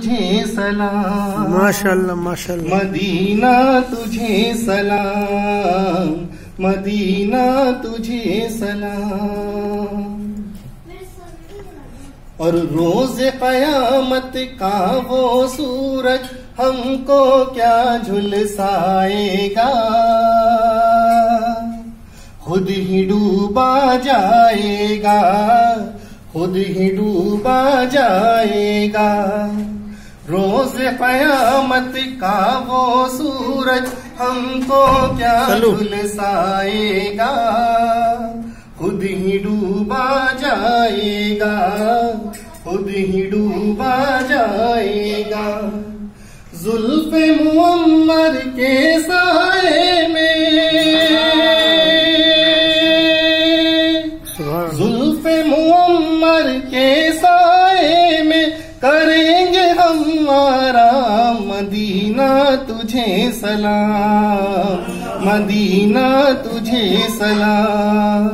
तुझे सलाम। माशाल्लाह माशाल्लाह। मदीना तुझे सलाम। मदीना तुझे सलाम। और रोज कयामत का वो सूरज हमको क्या झुलसाएगा? खुद ही डूबा जाएगा खुद ही डूबा जाएगा। रोज कयामत का वो सूरज हमको क्या। झुलसाएगा खुद ही डूबा जाएगा खुद ही डूबा जाएगा। जुल्फ मुअम्मर के साए में जुल्फ मुअम्मर के साए तुझे सलाम मदीना तुझे सलाम।